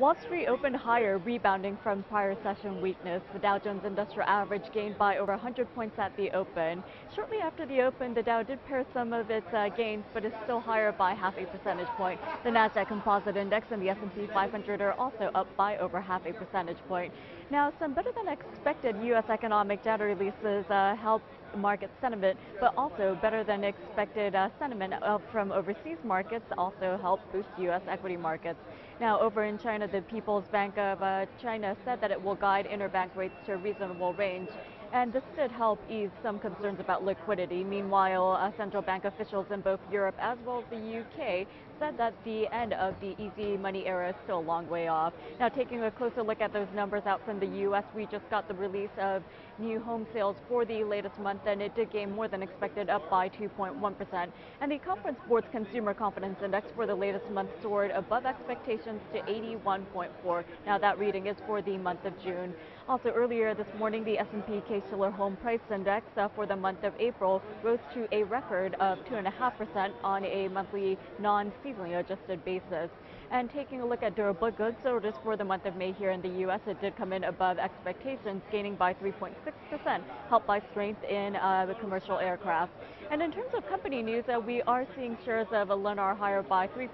Wall Street opened higher, rebounding from prior session weakness. The Dow Jones Industrial Average gained by over 100 points at the open. Shortly after the open, the Dow did pare some of its uh, gains, but is still higher by half a percentage point. The Nasdaq Composite Index and the S&P 500 are also up by over half a percentage point. Now, some better than expected U.S. economic data releases uh, helped market sentiment, but also better than expected uh, sentiment from overseas markets also helped boost U.S. equity markets. Now, over in China, the People's Bank of uh, China said that it will guide interbank rates to a reasonable range and this did help ease some concerns about liquidity. Meanwhile, uh, central bank officials in both Europe as well as the UK said that the end of the easy money era is still a long way off. Now, taking a closer look at those numbers out from the U.S., we just got the release of new home sales for the latest month, and it did gain more than expected, up by 2.1%. And the Conference Board's Consumer Confidence Index for the latest month soared above expectations to 81.4. Now, that reading is for the month of June. Also, earlier this morning, the S&P Case-Shiller Home Price Index uh, for the month of April rose to a record of 2.5% on a monthly non-seasonally adjusted basis. And taking a look at durable goods orders for the month of May here in the U.S., it did come in above expectations, gaining by 3.6%, helped by strength in uh, the commercial aircraft. And in terms of company news, uh, we are seeing shares of Lennar higher by 3%.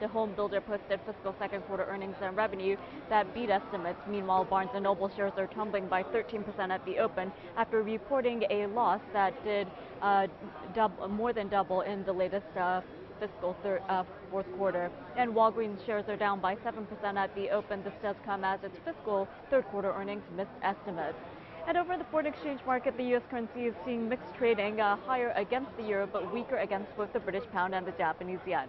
The home builder posted fiscal second quarter earnings and revenue that beat estimates. Meanwhile, Barnes & Noble shares are tumbling by 13% at the open after reporting a loss that did uh, more than double in the latest uh, fiscal third, uh, fourth quarter. And Walgreens shares are down by 7% at the open. This does come as its fiscal third quarter earnings missed estimates. And over the foreign exchange market, the U.S. currency is seeing mixed trading, uh, higher against the euro but weaker against both the British pound and the Japanese yen.